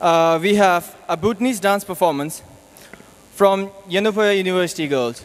uh, we have a Bhutanese dance performance from Yenepoya University Girls.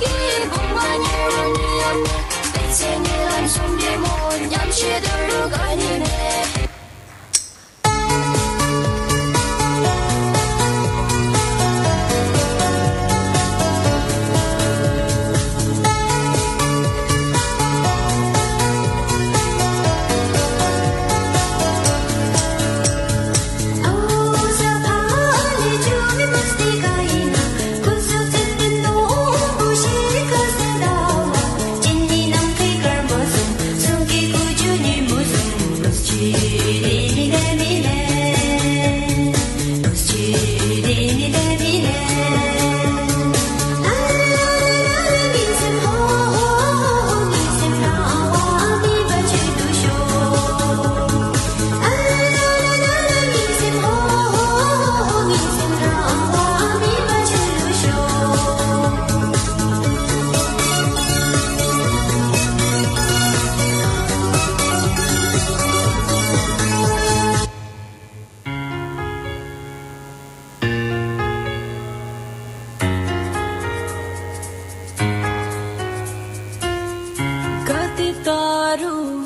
kỹ cùng mơ nhớ nhiều, tình sẽ như anh sông đi một nhắm chia đôi. who